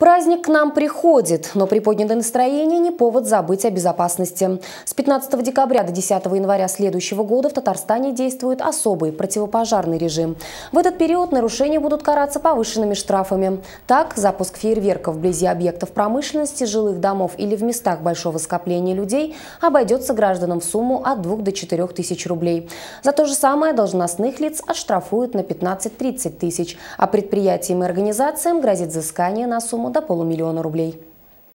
Праздник к нам приходит, но приподнятое настроение не повод забыть о безопасности. С 15 декабря до 10 января следующего года в Татарстане действует особый противопожарный режим. В этот период нарушения будут караться повышенными штрафами. Так, запуск фейерверков вблизи объектов промышленности, жилых домов или в местах большого скопления людей обойдется гражданам в сумму от 2 до 4 тысяч рублей. За то же самое должностных лиц отштрафуют на 15-30 тысяч, а предприятиям и организациям грозит взыскание на сумму до полумиллиона рублей.